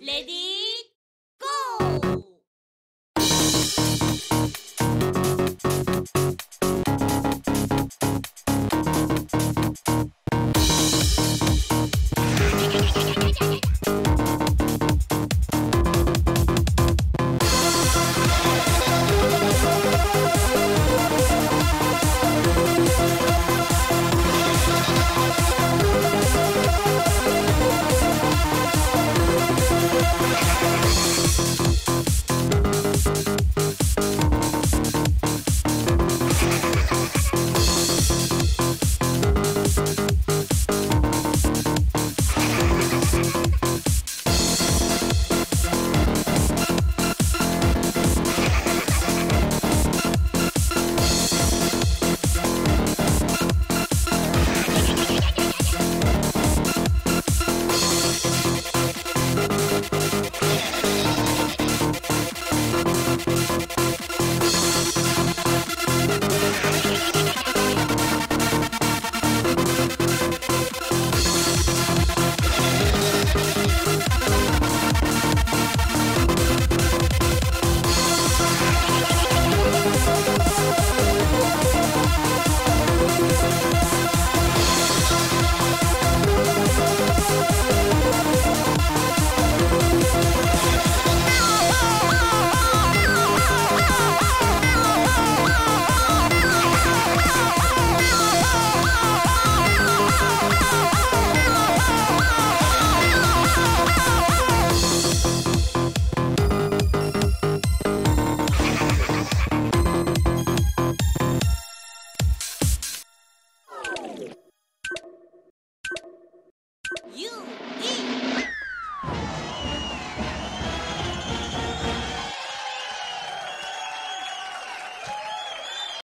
레디 You eat.